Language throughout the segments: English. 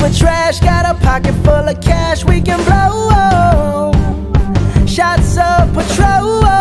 we're trash? Got a pocket full of cash we can blow. Shots of Patrón.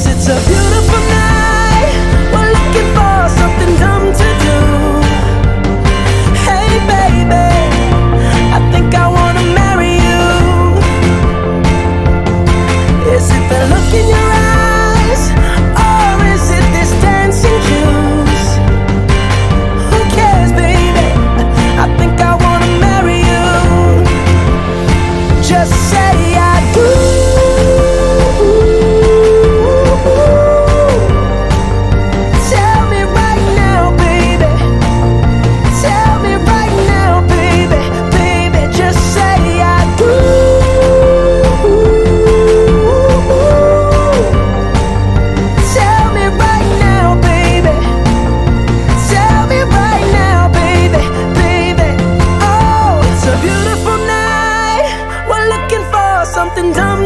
Cause it's a beautiful night. We're looking for something dumb to do. Hey, baby, I think I wanna marry you. Is it the look in your eyes, or is it this dancing juice? Who cares, baby? I think I wanna marry you. Just say